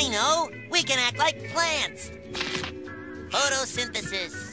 I know. We can act like plants. Photosynthesis.